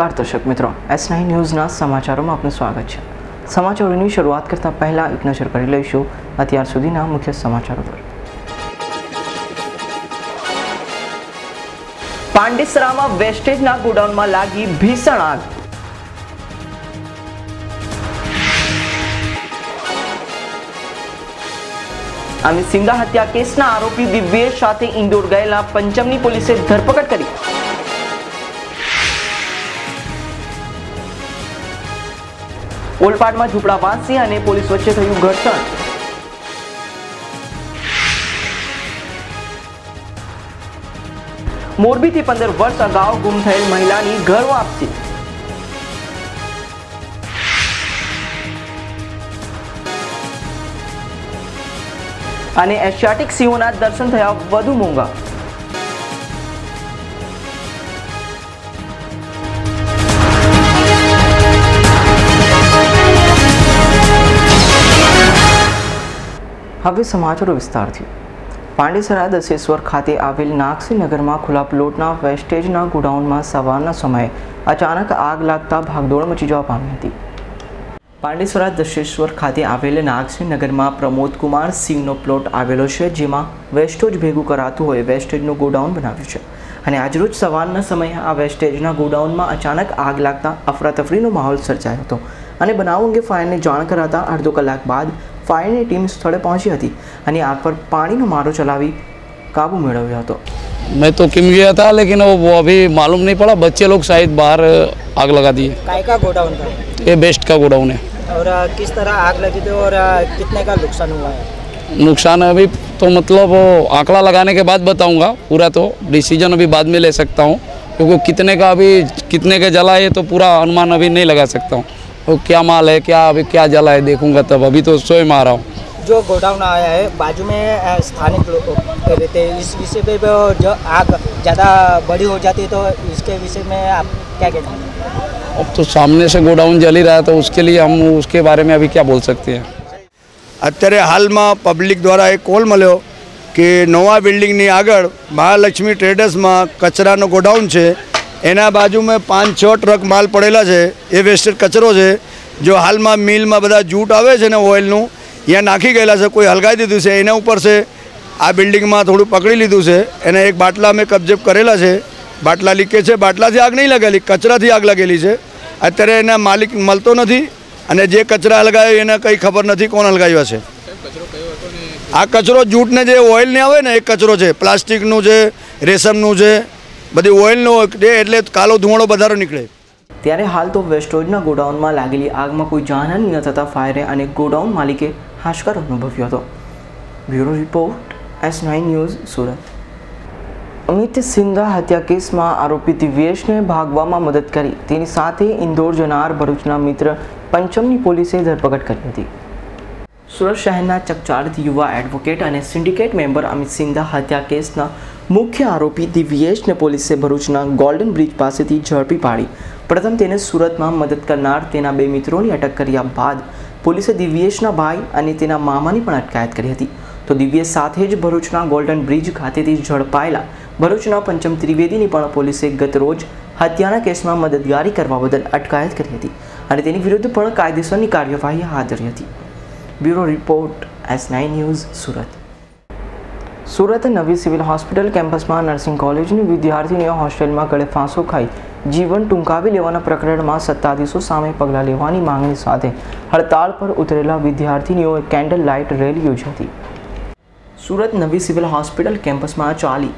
નમસ્કાર દર્શક મિત્રો. એસ નાઇન ન્યૂઝના સમાચારોમાં આપનું સ્વાગત છે. સમાચારોની શરૂઆત કરતાં પહેલાં એક નજર કરી લઈશું. અત્યાર સુધીના મુખ્ય સમાચારો પર. પાંડેસરામાં વેસ્ટેજના ગોડાઉનમાં લાગી ભીષણ આગ. અને સિંગા હત્યા કેસના આરોપી દિવ્યેશ સાથે ઇન્દોર ગયેલા પંચમની પોલીસે ધરપકડ કરી. ઓલપાડમાં ઝૂંપડાવાસી અને પોલીસ વચ્ચે થયું ઘર્ષણ. મોરબીથી પંદર વર્ષ અગાઉ ગુમ થયેલ મહિલાની ઘર વાપસી. અને એશિયાટિક સિંહોના દર્શન થયા વધુ મોંઘા. હવે સમાચારો વિસ્તારથી. પાંડેસરા દશેશ્વર ખાતે આવેલ નાગસીનગરમાં ખુલ્લા પ્લોટના વેસ્ટેજના ગોડાઉનમાં સવારના સમયે અચાનક આગ લાગતા ભાગદોડ મચી જવા પામી હતી. પાંડેસરા દશેશ્વર ખાતે આવેલ નાગસીનગરમાં પ્રમોદકુમાર સિંહનો પ્લોટ આવેલો છે, જેમાં વેસ્ટોજ ભેગું કરાતું હોય વેસ્ટેજનું ગોડાઉન બનાવ્યું છે. અને આજરોજ સવારના સમયે આ વેસ્ટેજના ગોડાઉનમાં અચાનક આગ લાગતા અફરાતફરીનો માહોલ સર્જાયો હતો. અને બનાવ અંગે ફાયરને જાણ કરાતા અડધો કલાક બાદ ફાયરની ટીમ સ્થળે પહોંચી હતી અને આગ પર પાણીનો મારો ચલાવી કાબુ મેળવ્યો હતો मैं तो किम गया था लेकिन वो, वो अभी मालूम नहीं पड़ा बच्चे लोग शायद बाहर आग लगा दिए काय का गोडाउन था ये बेस्ट का गोडाउन है और अ, किस तरह आग लगी थी और अ, कितने का नुकसान हुआ है नुकसान अभी तो मतलब वो आंकड़ा लगाने के बाद बताऊंगा पूरा तो डिसीजन अभी बाद में ले सकता हूँ क्योंकि कितने का अभी कितने का जला है तो पूरा अनुमान अभी नहीं लगा सकता हूँ वो क्या माल है क्या अभी क्या जला है देखूंगा तब अभी तो स्वयं आ रहा हूँ जो गोडाउन आया है बाजू में अ, स्थानिक लोग रहते हैं इस विषय पे वो जो आग ज़्यादा बड़ी हो जाती है तो इसके विषय में आप क्या कहते हैं अब तो सामने से गोडाउन जल ही रहा है तो उसके लिए हम उसके बारे में अभी क्या बोल सकते हैं અત્યારે હાલમાં પબ્લિક દ્વારા એક કોલ મળ્યો કે નવા બિલ્ડિંગની આગળ મહાલક્ષ્મી ટ્રેડર્સમાં કચરાનો ગોડાઉન છે એના બાજુમાં પાંચ, છ ટ્રક માલ પડેલા છે. એ વેસ્ટેડ કચરો છે. જો હાલમાં મિલમાં બધા જૂટ આવે છે ને ઓઇલનું, ત્યાં નાખી ગયેલા છે, કોઈ હલગાઈ દીધું છે, એના ઉપર છે. આ બિલ્ડિંગમાં થોડું પકડી લીધું છે. એને એક બાટલા અમે કબજે કરેલા છે. બાટલા લીકે છે. બાટલાથી આગ નહીં લગેલી, કચરાથી આગ લાગેલી છે. અત્યારે એના માલિક મળતો નથી અને જે કચરા હલગાયો એને કંઈ ખબર નથી કોણ હલગાવ્યા છે. આ કચરો જૂટને જે ઓઇલને આવે ને, એ કચરો છે. પ્લાસ્ટિકનું છે, રેશમનું છે બધી ઓઇલનો છે એટલે કાલો ધુમાડો વધારો નીકળે. ત્યારે હાલ તો વેસ્ટોજના ગોડાઉનમાં લાગેલી આગમાં કોઈ જાનહાની ન થતાં ફાયરે અને ગોડાઉન માલિકે હાશકાર અનુભવ્યો હતો. Bureau report, S nine news, Surat. Amit સિંઘા હત્યા કેસમાં આરોપી દિવ્યેશને ભાગવામાં મદદ કરી. તેની સાથે ઇન્દોર જનાર ભરૂચના મિત્ર પંચમની પોલીસે ધરપકડ કરી હતી. સુરત શહેરના ચકચારિત યુવા એડવોકેટ અને સિન્ડિકેટ મેમ્બર અમિત સિંધા હત્યા કેસના મુખ્ય આરોપી દિવ્યેશને પોલીસે ભરૂચના ગોલ્ડન બ્રિજ પાસેથી ઝડપી પાડી. પ્રથમ તેને સુરતમાં મદદ કરનાર તેના બે મિત્રોની અટક કર્યા બાદ પોલીસે દિવ્યેશના ભાઈ અને તેના મામાની પણ અટકાયત કરી હતી. તો દિવ્યેશ સાથે જ ભરૂચના ગોલ્ડન બ્રિજ ખાતેથી ઝડપાયેલા ભરૂચના પંચમ ત્રિવેદીની પણ પોલીસે ગત રોજ હત્યાના કેસમાં મદદગારી કરવા બદલ અટકાયત કરી હતી અને તેની વિરુદ્ધ પણ કાયદેસરની કાર્યવાહી હાથ ધરી હતી. Bureau report S nine news Surat Surat નવી સિવિલ હોસ્પિટલ કેમ્પસમાં નર્સિંગ કોલેજની વિદ્યાર્થીનીઓ હોસ્ટેલમાં ગળે ફાંસો ખાઈ જીવન ટૂંકાવી લેવાના પ્રકરણમાં સત્તાધીશો સામે પગલાં લેવાની માંગણી સાથે હડતાળ પર ઉતરેલા વિદ્યાર્થીનીઓએ કેન્ડલ લાઇટ રેલી યોજી હતી સુરત નવી સિવિલ હોસ્પિટલ કેમ્પસમાં ચાલી.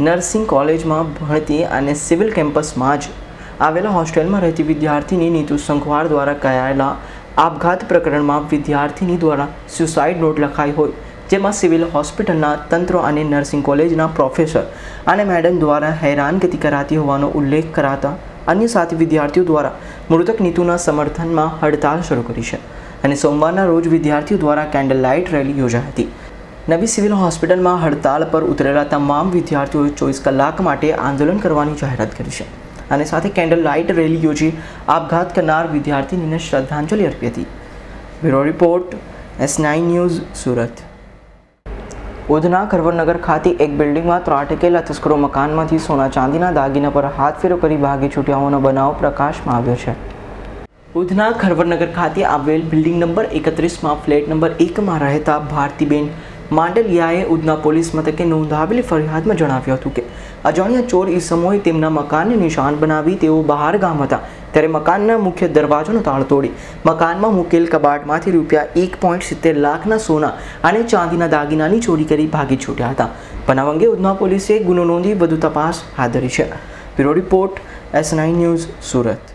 નર્સિંગ કોલેજમાં ભણતી અને સિવિલ કેમ્પસમાં જ આવેલા હોસ્ટેલમાં રહેતી વિદ્યાર્થીની નીતુ સંખવાર દ્વારા કરાયેલા આપઘાત પ્રકરણમાં વિદ્યાર્થીની દ્વારા સુસાઇડ નોટ લખાઈ હોય, જેમાં સિવિલ હોસ્પિટલના તંત્ર અને નર્સિંગ કોલેજના પ્રોફેસર અને મેડમ દ્વારા હેરાનગતિ કરાતી હોવાનો ઉલ્લેખ કરાતા અન્ય સાથી વિદ્યાર્થીઓ દ્વારા મૃતક નીતુના સમર્થનમાં હડતાળ શરૂ કરી છે અને સોમવારના રોજ વિદ્યાર્થીઓ દ્વારા કેન્ડલ લાઇટ રેલી યોજાઈ હતી. નવી સિવિલ હોસ્પિટલમાં હડતાળ પર ઉતરેલા તમામ વિદ્યાર્થીઓએ ચોવીસ કલાક માટે આંદોલન કરવાની જાહેરાત કરી છે. અને સાથે કેન્ડલ લાઇટ રેલી યોજી આપઘાત કરનાર વિદ્યાર્થીનીને શ્રદ્ધાંજલિ અર્પી હતી. Bureau report, S nine news, Surat. Udhna Karvarnagar ખાતે એક બિલ્ડિંગમાં ત્રાટકેલા તસ્કરો મકાનમાંથી સોના ચાંદીના દાગીના પર હાથફેરો કરી ભાગી છૂટ્યા હોવાનો બનાવ પ્રકાશમાં આવ્યો છે. ઉધના ખરવરનગર ખાતે આવેલ બિલ્ડિંગ નંબર એકત્રીસમાં ફ્લેટ નંબર એકમાં રહેતા ભારતીબેન માંડલિયાએ ઉધના પોલીસ મથકે નોંધાવેલી ફરિયાદમાં જણાવ્યું હતું કે, અજાણ્યા ચોર ઈસમોએ તેમના મકાનને નિશાન બનાવી તેઓ બહાર ગામ હતા. ત્યારે મકાનના મુખ્ય દરવાજાનો તાળ તોડી મકાનમાં મૂકેલ કબાટમાંથી રૂપિયા એક પોઈન્ટ સિત્તેર લાખના સોના અને ચાંદીના દાગીનાની ચોરી કરી ભાગી છૂટ્યા હતા. બનાવ અંગે ઉધના પોલીસે ગુનો નોંધી વધુ તપાસ હાથ ધરી છે. Bureau report, S nine news, Surat.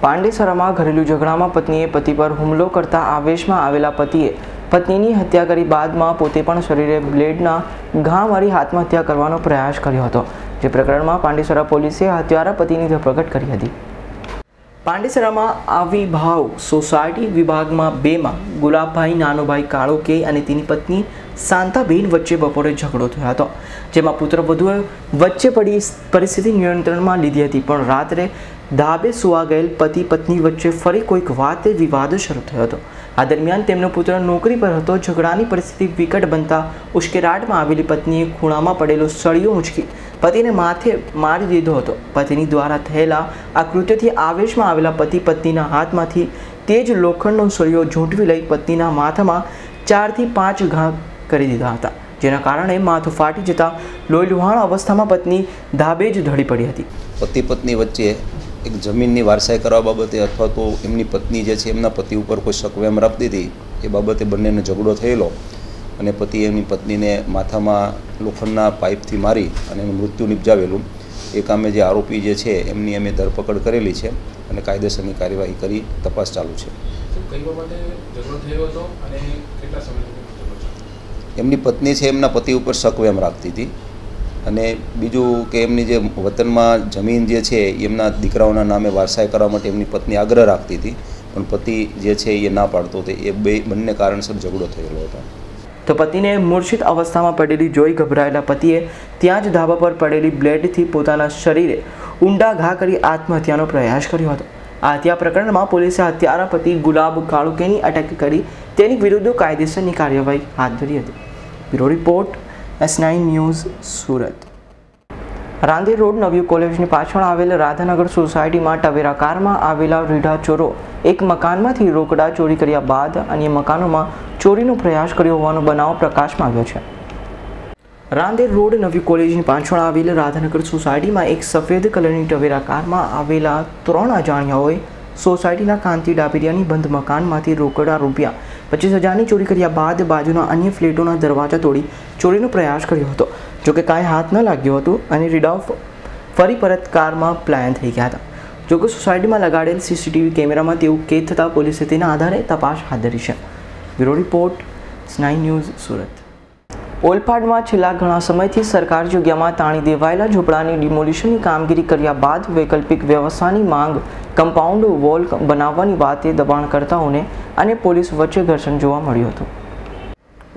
પાંડેસરામાં ઘરેલું ઝઘડામાં પત્નીએ પતિ પર હુમલો કરતા આવેશમાં આવેલા પતિએ પત્નીની હત્યા કરી બાદમાં પોતે પણ શરીરે બ્લેડના ઘા મારી આત્મહત્યા કરવાનો પ્રયાસ કર્યો હતો. જે પ્રકરણમાં પાંડેસરા પોલીસે હત્યારા પતિની ધરપકડ કરી હતી. પાંડેસરામાં આવી ભાવ સોસાયટી વિભાગમાં બેમાં ગુલાબભાઈ, નાનોભાઈ કાળોકે અને તેની પત્ની શાંતાબેન વચ્ચે બપોરે ઝઘડો થયો હતો, જેમાં પુત્રવધુએ વચ્ચે પડી પરિસ્થિતિ નિયંત્રણમાં લીધી હતી. પણ રાત્રે ધાબે સુવા ગયેલ પતિ પત્ની વચ્ચે ફરી કોઈક વાતે વિવાદ શરૂ થયો હતો. આ દરમિયાન તેમનો પુત્ર નોકરી પર હતો. ઝઘડાની પરિસ્થિતિ વિકટ બનતા ઉશ્કેરાટમાં આવેલી પત્નીએ ખૂણામાં પડેલો સળિયો ઉંચકી પતિને માથે મારી દીધો હતો. પતિની દ્વારા થયેલા આ કૃત્યથી આવેશમાં આવેલા પતિ પત્નીના હાથમાંથી તે જ લોખંડનો સળિયો ઝૂંટવી લઈ પત્નીના માથામાં ચારથી પાંચ ઘા કરી દીધા હતા, જેના કારણે માથું ફાટી જતા લોહીલુહાણ અવસ્થામાં પત્ની ધાબે જ ઢળી પડી હતી. પતિ પત્ની વચ્ચે એક જમીનની વારસાઈ કરવા બાબતે અથવા તો એમની પત્ની જે છે એમના પતિ ઉપર કોઈ શકવેમ રાખતી હતી એ બાબતે બંનેનો ઝઘડો થયેલો. અને પતિ એમની પત્નીને માથામાં લોખંડના પાઇપથી મારી અને એનું મૃત્યુ નિપજાવેલું. એ કામે જે આરોપી જે છે એમની અમે ધરપકડ કરેલી છે અને કાયદેસરની કાર્યવાહી કરી તપાસ ચાલુ છે? એમની પત્ની છે એમના પતિ ઉપર શકવેમ રાખતી હતી. અને બીજું કે એમની જે વતનમાં જમીન જે છે, એમના દીકરાઓના નામે વારસાઈ કરવા માટે એમની પત્ની આગ્રહ રાખતી હતી, પણ પતિ જે છે એ ના પાડતો હતો. એ બે, બંને કારણસર ઝઘડો થયેલો હતો. તો પતિને મૂર્છિત અવસ્થામાં પડેલી જોઈ ગભરાયેલા પતિએ ત્યાં જ ધાબા પર પડેલી બ્લેડથી પોતાના શરીરે ઊંડા ઘા કરી આત્મહત્યાનો પ્રયાસ કર્યો હતો. આ હત્યા પ્રકરણમાં પોલીસે હત્યારા પતિ ગુલાબ કાળુકેની અટક કરી તેની વિરુદ્ધ કાયદેસરની કાર્યવાહી હાથ ધરી હતી. Bureau report S nine news Surat. Rander road નવી કોલેજની પાછળ આવેલ રાધાનગર સોસાયટીમાં ટવેરા કારમાં આવેલા રીઢા ચોરો એક મકાનમાંથી રોકડા ચોરી કર્યા બાદ અન્ય મકાનોમાં ચોરીનો પ્રયાસ કર્યો હોવાનો બનાવ પ્રકાશમાં આવ્યો છે. રાંદેર રોડ નવી કોલેજની પાછળ આવેલ રાધાનગર સોસાયટીમાં એક સફેદ કલરની ટવેરા કારમાં આવેલા ત્રણ અજાણ્યાઓએ સોસાયટીના કાંતિ ડાબેરિયાની બંધ મકાનમાંથી રોકડા રૂપિયા પચીસ હજારની ચોરી કર્યા બાદ બાજુના અન્ય ફ્લેટોના દરવાજા તોડી ચોરીનો પ્રયાસ કર્યો હતો. જોકે કાંઈ હાથ ન લાગ્યો હતો અને રીડા ફરી પરત કારમાં પ્લાન થઈ ગયા હતા. જોકે સોસાયટીમાં લગાડેલ સીસીટીવી કેમેરામાં તેવું કેદ થતાં પોલીસે તેના આધારે તપાસ હાથ ધરી છે. Bureau report, S nine news Surat. ઓલપાડમાં છેલ્લા ઘણા સમયથી સરકાર જગ્યામાં તાણી દેવાયેલા ઝૂંપડાની ડિમોલિશનની કામગીરી કર્યા બાદ વૈકલ્પિક વ્યવસ્થાની માંગ કમ્પાઉન્ડ વોલ બનાવવાની વાતે દબાણકર્તાઓને અને પોલીસ વચ્ચે ઘર્ષણ જોવા મળ્યું હતું.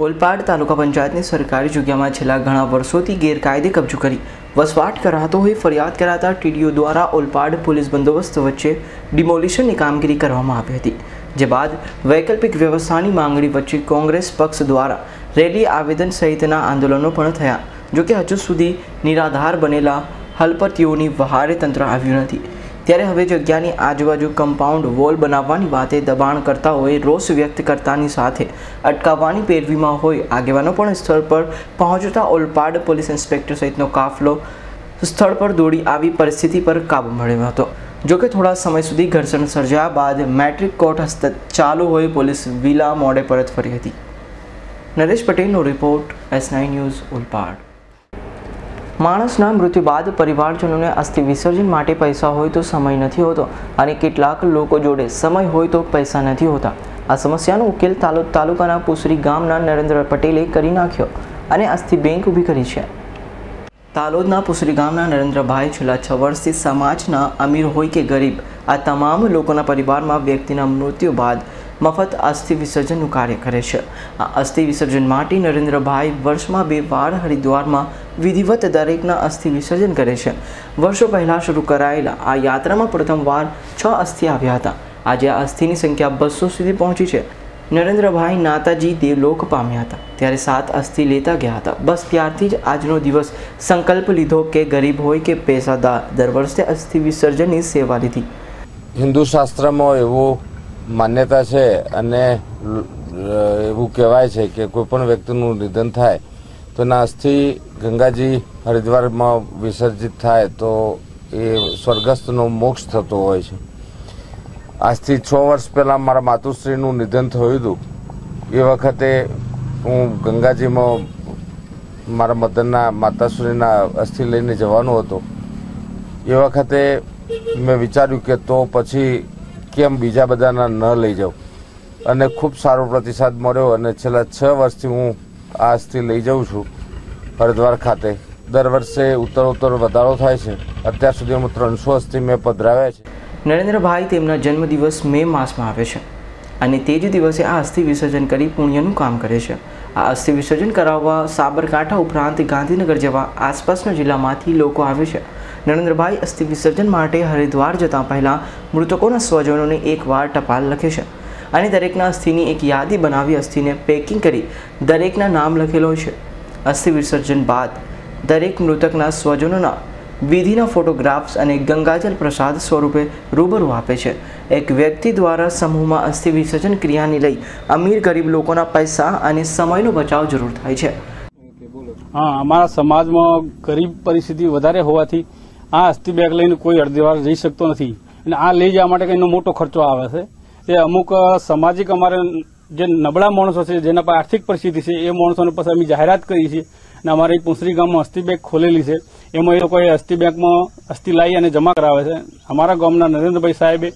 ઓલપાડ તાલુકા પંચાયતની સરકારી જગ્યામાં છેલ્લા ઘણા વર્ષોથી ગેરકાયદે કબજો કરી વસવાટ કરાતો હોય ફરિયાદ કરાતા ટીડીઓ દ્વારા ઓલપાડ પોલીસ બંદોબસ્ત વચ્ચે ડિમોલિશનની કામગીરી કરવામાં આવી હતી. જે બાદ વૈકલ્પિક વ્યવસ્થાની માંગણી વચ્ચે કોંગ્રેસ પક્ષ દ્વારા રેલી આવેદન સહિતના આંદોલનો પણ થયા. જોકે હજુ સુધી નિરાધાર બનેલા હલપતિઓની વહારે તંત્ર આવ્યું નથી. ત્યારે હવે જગ્યાની આજુબાજુ કમ્પાઉન્ડ વોલ બનાવવાની વાતે દબાણકર્તાઓએ રોષ વ્યક્ત કરતાની સાથે અટકાવવાની પેરવીમાં હોય આગેવાનો પણ સ્થળ પર પહોંચતા ઓલપાડ પોલીસ ઇન્સ્પેક્ટર સહિતનો કાફલો સ્થળ પર દોડી આવી પરિસ્થિતિ પર કાબુ મળ્યો હતો. જોકે થોડા સમય સુધી ઘર્ષણ સર્જાયા બાદ મેટ્રિક કોર્ટ હસ્તક ચાલુ હોય પોલીસ વિલા મોડે પરત ફરી હતી. નરેશ પટેલનો report S nine news Olpad. માણસના મૃત્યુ બાદ પરિવારજનોને અસ્થિ વિસર્જન માટે પૈસા હોય તો સમય નથી હોતો અને કેટલાક લોકો જોડે સમય હોય તો પૈસા નથી હોતા. આ સમસ્યાનો ઉકેલ તાલુક તાલુકાના પુસરી ગામના નરેન્દ્ર પટેલે કરી નાખ્યો અને અસ્થિ બેંક ઊભી કરી છે. તાલોદના પુસરી ગામના નરેન્દ્રભાઈ છેલ્લા છ વર્ષથી સમાજના અમીર હોય કે ગરીબ, આ તમામ લોકોના પરિવારમાં વ્યક્તિના મૃત્યુ બાદ મફત અસ્થિ વિસર્જનનું કાર્ય કરે છે. આ અસ્થિ વિસર્જન માટે નરેન્દ્રભાઈ વર્ષમાં બે વાર હરિદ્વારમાં વિધિવત દરેકના અસ્થિ વિસર્જન કરે છે. વર્ષો પહેલાં શરૂ કરાયેલા આ યાત્રામાં પ્રથમવાર છ અસ્થિ આવ્યા હતા. આજે આ અસ્થિની સંખ્યા બસો સુધી પહોંચી છે. નરેન્દ્રભાઈ નાતાજી દેવલોક પામ્યા હતા. ત્યારે સાત અસ્થિ લેતા ગયા હતા. બસ ત્યારથી જ આજનો દિવસ સંકલ્પ લીધો કે ગરીબ હોય કે પૈસાદાર, દર વર્ષે અસ્થિ વિસર્જનની સેવા લીધી. હિન્દુ શાસ્ત્રમાં એવું માન્યતા છે અને એવું કહેવાય છે કે કોઈ પણ વ્યક્તિનું નિધન થાય, તો એના અસ્થિ ગંગાજી હરિદ્વારમાં વિસર્જિત થાય, તો એ સ્વર્ગસ્થનો મોક્ષ થતો હોય છે. આજથી છ વર્ષ પહેલાં મારા માતુશ્રીનું નિધન થયું હતું. એ વખતે હું ગંગાજીમાં મારા મદરના માતાશ્રીના અસ્થિ લઈને જવાનો હતો. એ વખતે મેં વિચાર્યું કે તો પછી કેમ બીજા બધાના ન લઈ જાઉં? અને ખૂબ સારો પ્રતિસાદ મળ્યો અને છેલ્લા છ વર્ષથી હું આ અસ્થિ લઈ જાઉં છું હરિદ્વાર ખાતે. દર વર્ષે ઉત્તર ઉત્તર વધારો થાય છે. અત્યાર સુધી હું ત્રણસો અસ્થિ મેં પધરાવ્યા છે. નરેન્દ્રભાઈ તેમના જન્મદિવસ મે માસમાં આવે છે અને તે જ દિવસે આ અસ્થિ વિસર્જન કરી પુણ્યનું કામ કરે છે. આ અસ્થિ વિસર્જન કરાવવા સાબરકાંઠા ઉપરાંત ગાંધીનગર જેવા આસપાસના જિલ્લામાંથી લોકો આવે છે. નરેન્દ્રભાઈ અસ્થિ વિસર્જન માટે હરિદ્વાર જતા પહેલાં મૃતકોના સ્વજનોને એકવાર ટપાલ લખે છે. અને દરેકના અસ્થિની એક યાદી બનાવી અસ્થિને પેકિંગ કરી દરેકના નામ લખેલો છે. અસ્થિ વિસર્જન બાદ દરેક મૃતકના સ્વજનોના વિધિના ફોટોગ્રાફ્સ અને ગંગાજલ પ્રસાદ સ્વરૂપે રૂબરૂ આપે છે. એક વ્યક્તિ દ્વારા સમૂહમાં અસ્થિ વિસર્જન ક્રિયાને લઈ અમીર ગરીબ લોકોના પૈસા અને સમયનો બચાવ જરૂર થાય છે. હા, અમારા સમાજમાં ગરીબ પરિસ્થિતિ વધારે હોવાથી આ અસ્થિ બેગ લઈને કોઈ અડધીવાર જઈ શકતો નથી. અને આ લઈ જવા માટે કંઈનો મોટો ખર્ચો આવે છે. એ અમુક સામાજિક અમારે જે નબળા માણસો છે, જેના પર આર્થિક પરિસ્થિતિ છે, એ માણસોને પછી અમે જાહેરાત કરી છે. અને અમારી પુંસરી ગામમાં અસ્થિ બેગ ખોલેલી છે. એમાં એ લોકોએ અસ્થિ બેગમાં અસ્થિ લાવી અને જમા કરાવે છે. અમારા ગામના નરેન્દ્રભાઈ સાહેબે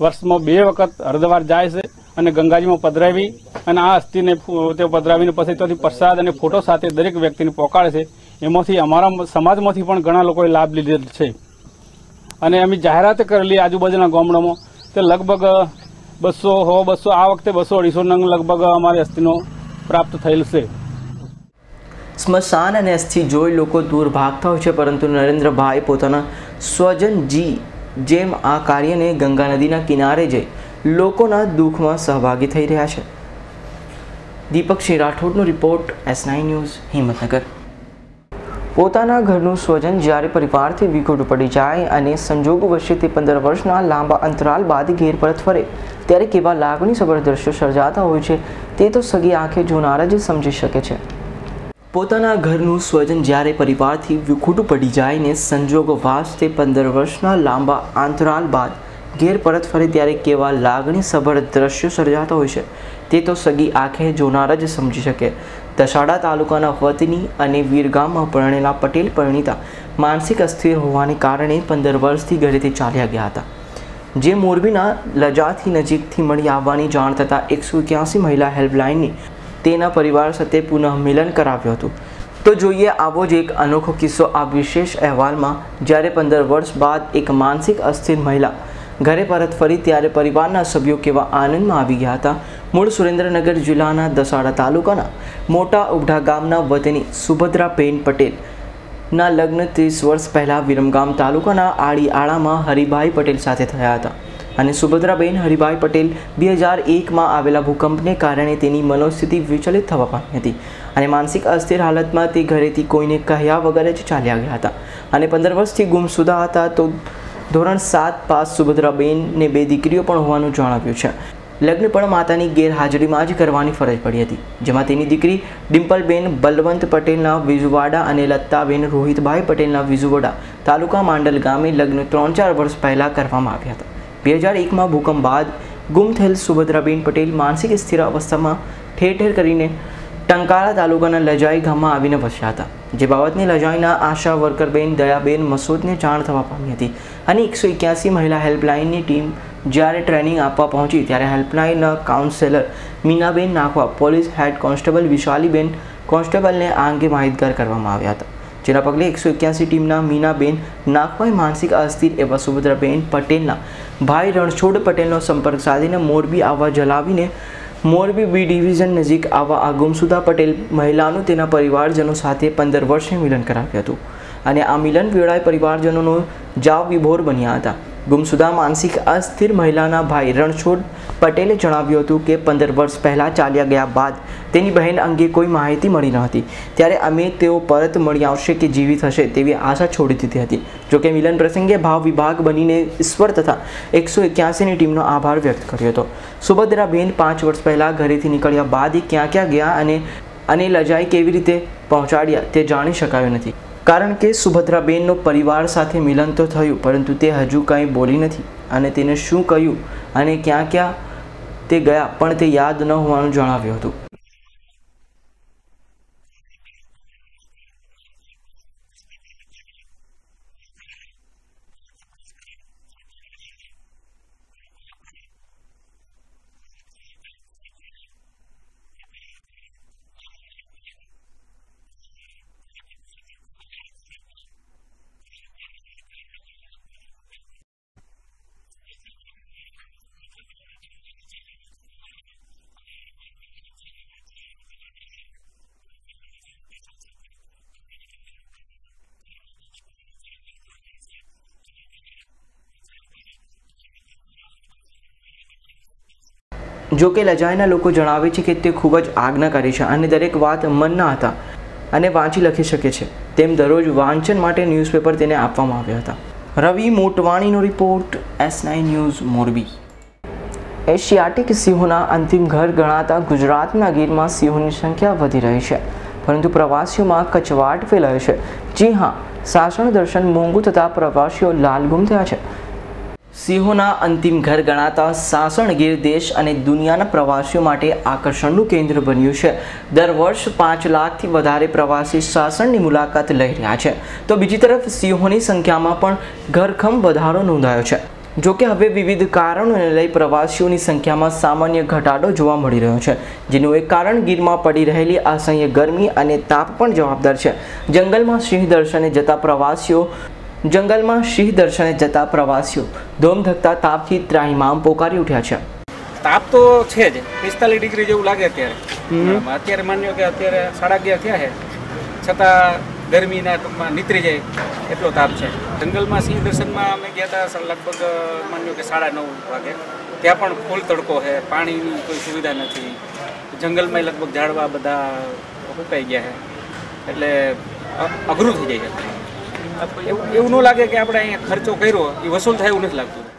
વર્ષમાં બે વખત અર્ધવાર જાય છે અને ગંગાજીમાં પધરાવી અને આ અસ્થિને તે પધરાવીને પછી ત્યાંથી પ્રસાદ અને ફોટો સાથે દરેક વ્યક્તિને પહોંચાડે છે. એમાંથી અમારા સમાજમાંથી પણ ઘણા લોકોએ લાભ લીધેલ છે. અને અમે જાહેરાત કરેલી આજુબાજુના ગામડામાં તે લગભગ બસો, હો, બસો, આ વખતે બસો અઢીસો નંગ લગભગ અમારી અસ્થિનો પ્રાપ્ત થયેલ છે. સ્મશાન અને અસ્થિ જોઈ લોકો દૂર ભાગતા હોય છે, પરંતુ નરેન્દ્રભાઈ પોતાના સ્વજન જી જેમ આ કાર્યને ગંગા નદીના કિનારે જઈ લોકોના દુઃખમાં સહભાગી થઈ રહ્યા છે. Deepak Singh રાઠોડનો report S nine news Himmatnagar. પોતાના ઘરનું સ્વજન જ્યારે પરિવારથી વિખૂટું પડી જાય અને સંજોગો વર્ષે તે પંદર વર્ષના લાંબા અંતરાલ બાદ ઘેર પરત ફરે, ત્યારે કેવા લાગણીસભર દ્રશ્યો સર્જાતા હોય છે, તે તો સગી આંખે જોનાર જ સમજી શકે છે. પોતાના ઘરનું સ્વજન જ્યારે પરિવારથી વિખૂટું પડી જાય ને સંજોગો વાસ્તે પંદર વર્ષના લાંબા અંતરાલ બાદ ઘેર પરત ફરે ત્યારે કેવા લાગણીસભર દ્રશ્યો સર્જાતા હોય છે, તે તો સગી આંખે જોનાર જ સમજી શકે. દસાડા તાલુકાના વતની અને વીરગામમાં પરણેલા પટેલ પરિણીતા માનસિક અસ્થિર હોવાને કારણે પંદર વર્ષથી ઘરેથી ચાલ્યા ગયા હતા. જે મોરબીના લજાથી નજીકથી મળી આવવાની જાણ થતાં એકસો એક્યાસી મહિલા હેલ્પલાઇનની તેના પરિવાર સાથે પુનઃ મિલન કરાવ્યું હતું. તો જોઈએ આવો જ એક અનોખો કિસ્સો આ વિશેષ અહેવાલમાં, જ્યારે પંદર વર્ષ બાદ એક માનસિક અસ્થિર મહિલા ઘરે પરત ફરી ત્યારે પરિવારના સભ્યો કેવા આનંદમાં આવી ગયા હતા. મૂળ સુરેન્દ્રનગર જિલ્લાના દસાડા તાલુકાના મોટા ઉભઢા ગામના વતની સુભદ્રાબેન પટેલ ના લગ્ન ત્રીસ વર્ષ પહેલાં વિરમગામ તાલુકાના આળીઆળામાં હરિભાઈ પટેલ સાથે થયા હતા અને સુભદ્રાબેન હરિભાઈ પટેલ બે હજાર એકમાં આવેલા ભૂકંપને કારણે તેની મનોસ્થિતિ વિચલિત થવા પામી હતી અને માનસિક અસ્થિર હાલતમાં તે ઘરેથી કોઈને કહ્યા વગર જ ચાલ્યા ગયા હતા. અને પંદર વર્ષથી ગુમસુદા હતા તો ધોરણ સાત પાસ સુભદ્રાબેનને બે દીકરીઓ પણ હોવાનું જણાવ્યું છે. લગ્ન પણ માતાની ગેરહાજરીમાં જ કરવાની ફરજ પડી હતી, જેમાં તેની દીકરી ડિમ્પલબેન બલવંત પટેલના વિજુવાડા અને લત્તાબેન રોહિતભાઈ પટેલના વિજુવાડા તાલુકા માંડલ ગામે લગ્ન ત્રણ ચાર વર્ષ પહેલાં કરવામાં આવ્યા હતા. બે હજાર એકમાં ભૂકંપ બાદ ગુમ થયેલ સુભદ્રાબેન પટેલ માનસિક સ્થિર અવસ્થામાં ઠેર ઠેર કરીને ટંકારા તાલુકાના લજાઈ ગામમાં આવીને વસ્યા હતા. જે બાબતની લજાઈના આશા વર્કરબેન દયાબેન મસૂદને જાણ થવા પામી હતી અને એકસો એક્યાસી મહિલા હેલ્પલાઇનની ટીમ જ્યારે ટ્રેનિંગ આપવા પહોંચી ત્યારે હેલ્પલાઇનના કાઉન્સેલર મીનાબેન નાખવા પોલીસ હેડ કોન્સ્ટેબલ વિશાલીબેન કોન્સ્ટેબલને આ અંગે માહિતગાર કરવામાં આવ્યા હતા. જેના પગલે એકસો એક્યાસી ટીમના મીનાબેન નાખવાય માનસિક અસ્થિર એવા સુભદ્રાબેન પટેલના ભાઈ રણછોડ પટેલનો સંપર્ક સાધીને મોરબી આવવા જલાવીને મોરબી બી ડિવિઝન નજીક આવા આ ગુમસુદા પટેલ મહિલાનું તેના પરિવારજનો સાથે પંદર વર્ષે મિલન કરાવ્યું હતું. અને આ મિલન વેળાએ પરિવારજનોનો જાવ વિભોર બન્યા હતા. ગુમસુદા માનસિક અસ્થિર મહિલાના ભાઈ રણછોડ પટેલે જણાવ્યું હતું કે પંદર વર્ષ પહેલાં ચાલ્યા ગયા બાદ તેની બહેન અંગે કોઈ માહિતી મળી ન હતી. ત્યારે અમે તેઓ પરત મળી આવશે કે જીવિત હશે તેવી આશા છોડી દીધી હતી. જોકે મિલન પ્રસંગે ભાવ વિભાગ બનીને ઈશ્વર તથા એકસો એક્યાસીની ટીમનો આભાર વ્યક્ત કર્યો હતો. સુભદ્રાબેન પાંચ વર્ષ પહેલાં ઘરેથી નીકળ્યા બાદ એ ક્યાં ક્યાં ગયા અને અને લજાઈ કેવી રીતે પહોંચાડ્યા તે જાણી શકાયું નથી. કારણ કે સુભદ્રાબેનનો પરિવાર સાથે મિલન તો થયું, પરંતુ તે હજુ કંઈ બોલી નથી અને તેને શું કહ્યું અને ક્યાં ક્યાં તે ગયા પણ તે યાદ ન હોવાનું જણાવ્યું હતું. જો કે લજાયના લોકો જણાવે છે કે તે ખૂબ જ આજ્ઞાકારી છે અને દરેક વાત મનના હતા અને વાંચી લખી શકે છે. તેમ દરરોજ વાંચન માટે ન્યૂઝપેપર તેને આપવામાં આવ્યા હતા. Ravi મોટવાણીનો report, S nine news, Morbi. Asiatic સિંહોના અંતિમ ઘર ગણાતા ગુજરાતના ગીરમાં સિંહોની સંખ્યા વધી રહી છે. પરંતુ પ્રવાસીઓમાં કચવાટ ફેલાયો છે. જી હા, સાસણ દર્શન મોંઘું થતાં પ્રવાસીઓ લાલગુમ થયા છે. સિંહોના અંતિમ ઘર ગણાતા સાસણ ગીર દેશ અને દુનિયાના પ્રવાસીઓ માટે આકર્ષણનું કેન્દ્ર બન્યું છે. દર વર્ષ પાંચ લાખથી વધારે પ્રવાસી સાસણની મુલાકાત લઈ રહ્યા છે. તો બીજી તરફ સિંહોની સંખ્યામાં પણ ઘરખમ વધારો નોંધાયો છે. જોકે હવે વિવિધ કારણોને લઈ પ્રવાસીઓની સંખ્યામાં સામાન્ય ઘટાડો જોવા મળી રહ્યો છે. જેનું એક કારણ ગીરમાં પડી રહેલી અસહ્ય ગરમી અને તાપ પણ જવાબદાર છે. જંગલમાં સિંહ દર્શને જતા પ્રવાસીઓ જંગલમાં સિંહ દર્શને જતા પ્રવાસીઓ ધોમધકતા તાપથી ત્રાહિમામ પોકારી ઉઠ્યા છે. તાપ તો છે જ. પિસ્તાલીસ ડિગ્રી જેવું લાગે અત્યારે. અત્યારે માન્યો કે અત્યારે સાડા અગિયાર થયા છે. છતાં ગરમીના ટૂંકમાં નીતરી જાય એટલો તાપ છે. જંગલમાં સિંહ દર્શનમાં અમે ગયા હતા લગભગ માન્યો કે સાડા નવ વાગે. ત્યાં પણ ફૂલ તડકો છે. પાણીની કોઈ સુવિધા નથી. જંગલમાં લગભગ ઝાડવા બધા ઉકાઈ ગયા છે. એટલે અઘરું થઈ જાય છે. એવું એવું ન લાગે કે આપણે અહીંયા ખર્ચો કર્યો, એ વસૂલ થાય એવું નથી લાગતું.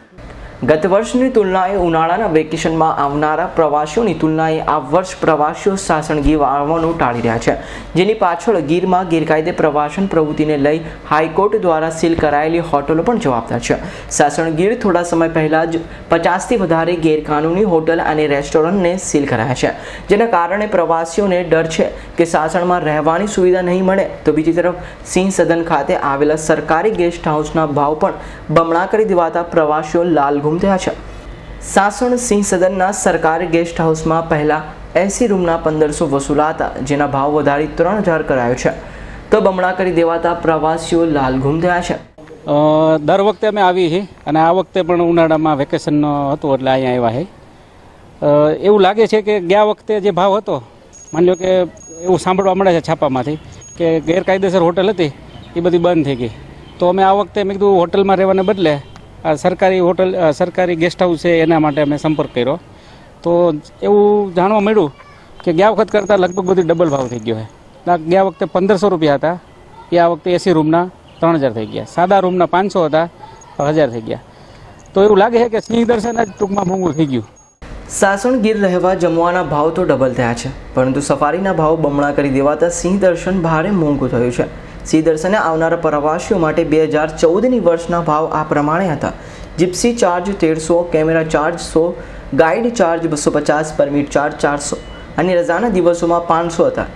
ગત વર્ષની તુલનાએ ઉનાળાના વેકેશનમાં આવનારા પ્રવાસીઓની તુલનાએ આ વર્ષ પ્રવાસીઓ સાસણગીર આવવાનું ટાળી રહ્યા છે, જેની પાછળ ગીરમાં ગેરકાયદે પ્રવાસન પ્રવૃત્તિને લઈ હાઈકોર્ટ દ્વારા સીલ કરાયેલી હોટલો પણ જવાબદાર છે. સાસણ ગીર થોડા સમય પહેલાં જ પચાસથી વધારે ગેરકાનૂની હોટલ અને રેસ્ટોરન્ટને સીલ કરાયા છે, જેના કારણે પ્રવાસીઓને ડર છે કે સાસણમાં રહેવાની સુવિધા નહીં મળે તો બીજી તરફ સિંહ સદન ખાતે આવેલા સરકારી ગેસ્ટ હાઉસના ભાવ પણ બમણા કરી દેવાતા પ્રવાસીઓ લાલઘુમ થયા છે. સાસણ સિંહ સદનના સરકારી ગેસ્ટ હાઉસમાં પહેલા એસી રૂમના પંદરસો વસૂલાતા જેના ભાવ વધારી ત્રણ હજાર કરાયો છે. તો બમણા કરી દેવાતા પ્રવાસીઓ લાલઘૂમ થયા છે. દર વખતે અમે આવી છીએ અને આ વખતે પણ ઉનાળામાં વેકેશન હતું એટલે અહીંયા આવ્યા છે એવું લાગે છે કે ગયા વખતે જે ભાવ હતો, માની લો કે એવું સાંભળવા મળે છે છાપામાંથી, કે ગેરકાયદેસર હોટલ હતી, એ બધી બંધ થઈ ગઈ. તો અમે આ વખતે મેં કીધું હોટલમાં રહેવાને બદલે સરકારી હોટલ સરકારી ગેસ્ટ હાઉસ છે, એના માટે અમે સંપર્ક કર્યો. તો એવું જાણવા મળ્યું કે ગયા વખત કરતાં લગભગ બધી ડબલ ભાવ થઈ ગયો છે. ગયા વખતે પંદરસો રૂપિયા હતા, એ આ વખતે એસી રૂમના ત્રણ હજાર થઈ ગયા. સાદા રૂમના પાંચસો હતા, હજાર થઈ ગયા. તો એવું લાગે છે કે સિંહ દર્શન જ ટૂંકમાં મોંઘું થઈ ગયું. સાસણ ગીર રહેવા જમવાના ભાવ તો ડબલ થયા છે, પરંતુ સફારીના ભાવ બમણા કરી દેવાતા સિંહ દર્શન ભારે મોંઘું થયું છે. સિંહ દર્શને આવનારા પ્રવાસીઓ માટે બે હજાર ચૌદની વર્ષના ભાવ આ પ્રમાણે હતા. જીપ્સી ચાર્જ તેરસો, કેમેરા ચાર્જ સો, ગાઈડ ચાર્જ બસો પચાસ, પરમિટ ચાર્જ ચારસો અને રજાના દિવસોમાં પાંચસો હતા.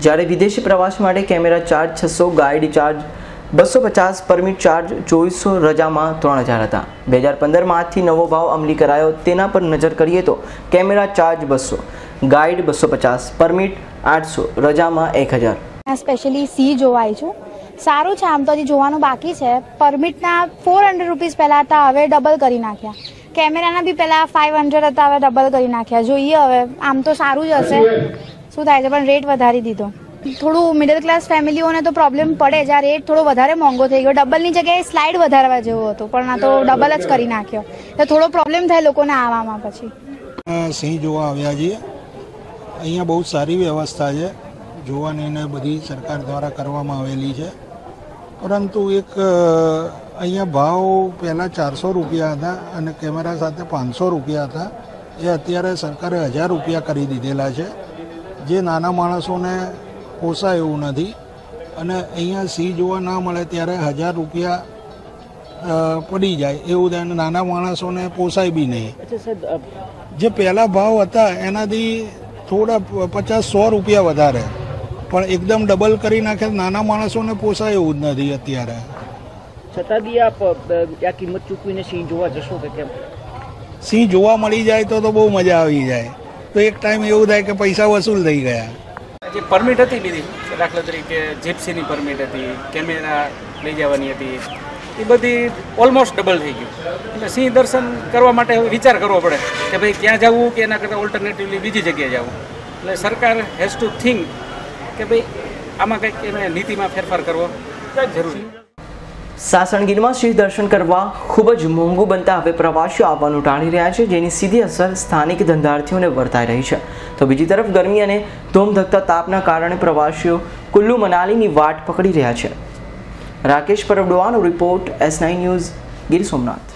જ્યારે વિદેશી પ્રવાસ માટે કેમેરા ચાર્જ છસો, ગાઈડ ચાર્જ બસો પચાસ, પરમિટ ચાર્જ ચોવીસો, રજામાં ત્રણ હજાર હતા. બે હજાર પંદરમાં આજથી નવો ભાવ અમલી કરાયો. તેના પર નજર કરીએ તો કેમેરા ચાર્જ બસો, ગાઈડ બસો પચાસ, પરમિટ આઠસો, રજામાં એક હજાર. સ્પેશિયલી સી જોવાય છું. સારું છે આમ તો હજી જોવાનું બાકી છે. પરમિટના ફોર હંડ્રેડ રૂપીઝ પહેલાં હતા, હવે ડબલ કરી નાખ્યા. કેમેરાના બી પહેલાં ફાઇવ હંડ્રેડ હતા, હવે ડબલ કરી નાખ્યા. જોઈએ હવે, આમ તો સારું જ હશે. શું થાય છે, પણ રેટ વધારી દીધો. થોડું મિડલ ક્લાસ ફેમિલીઓને તો પ્રોબ્લેમ પડે જ. આ રેટ થોડો વધારે મોંઘો થઈ ગયો. ડબલની જગ્યાએ સ્લાઇડ વધારવા જેવો હતો, પણ આ તો ડબલ જ કરી નાખ્યો. એટલે થોડો પ્રોબ્લેમ થાય લોકોને આવવામાં પછી. સિંહ જોવા આવ્યા છીએ. અહીંયા બહુ સારી વ્યવસ્થા છે. જોવાની ને બધી સરકાર દ્વારા કરવામાં આવેલી છે. પરંતુ એક અહીંયા ભાવ પહેલાં ચારસો રૂપિયા હતા અને કેમેરા સાથે પાંચસો રૂપિયા હતા. એ અત્યારે સરકારે હજાર રૂપિયા કરી દીધેલા છે. જે નાના માણસોને પોસાય એવું નથી. અને અહીંયા સી જોવા ના મળે ત્યારે હજાર રૂપિયા પડી જાય એવું થાય અને નાના માણસોને પોસાય બી નહીં. જે પહેલાં ભાવ હતા એનાથી થોડા પચાસ સો રૂપિયા વધારે. પણ એકદમ ડબલ કરી નાખે નાના માણસોને પોસાય એવું જ નથી અત્યારે. છતાં બી આપ આ કિંમત ચૂકવીને સિંહ જોવા જશો કે કેમ? સિંહ જોવા મળી જાય તો તો બહુ મજા આવી જાય. તો એક ટાઈમ એવું થાય કે પૈસા વસૂલ થઈ ગયા. જે પરમિટ હતી બીજી દાખલા તરીકે જીપ્સીની પરમિટ હતી કેમેરા લઈ જવાની હતી એ બધી ઓલમોસ્ટ ડબલ થઈ ગયું. એટલે સિંહ દર્શન કરવા માટે હવે વિચાર કરવો પડે કે ભાઈ ક્યાં જવું કે એના કરતાં ઓલ્ટરનેટિવલી બીજી જગ્યાએ જવું. એટલે સરકાર હેઝ ટુ થિંક કે ભાઈ, આમાં કંઈક એને નીતિમાં ફેરફાર કરવો જરૂરી. સાસણગીરમાં શ્રી દર્શન કરવા ખૂબ જ મોંઘું બનતા હવે પ્રવાસીઓ આવવાનું ટાળી રહ્યા છે, જેની સીધી અસર સ્થાનિક ધંધાર્થીઓને વર્તાઈ રહી છે. તો બીજી તરફ ગરમી અને ધોમધકતા તાપના કારણે પ્રવાસીઓ કુલ્લુ મનાલીની વાટ પકડી રહ્યા છે. Rakesh પરબડવાનો report S nine news, Gir Somnath.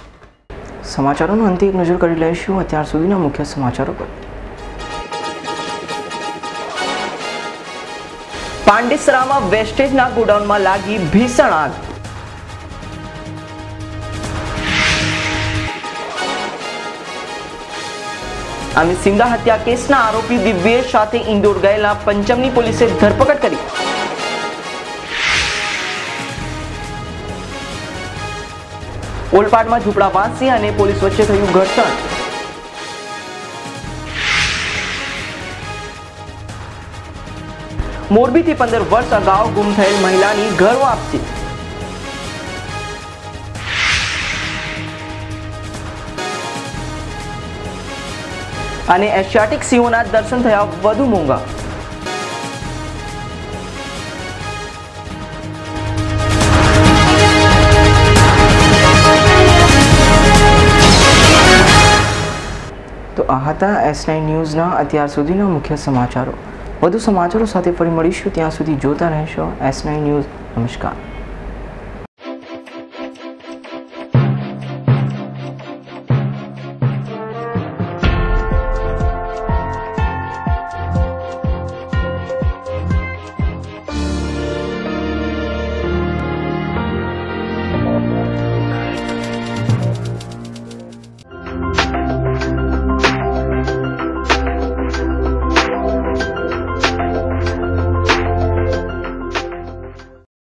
સમાચારોનો અંતે એક નજર કરી લઈશું. અત્યાર સુધીના મુખ્ય સમાચારો પર. પાંડેસરામાં વેસ્ટેજના ગોડાઉનમાં લાગી ભીષણ આગ. અને સિંગા હત્યા કેસના આરોપી દિવ્યેશ સાથે ઇન્દોર ગયેલા પંચમની પોલીસે ધરપકડ કરી. ઓલપાડમાં ઝૂંપડાવાસી અને પોલીસ વચ્ચે થયું ઘર્ષણ. મોરબીથી પંદર વર્ષ અગાઉ ગુમ થયેલ મહિલાની ઘર વાપસી. અને એશિયાટિક સિંહોના દર્શન થયા વધુ મોંઘા. તો આ હતા એસ નાઇન ન્યૂઝના અત્યાર સુધીના મુખ્ય સમાચારો. વધુ સમાચારો સાથે ફરી મળીશું. ત્યાં સુધી જોતા રહેશો. એસ નાઇન ન્યૂઝ નમસ્કાર.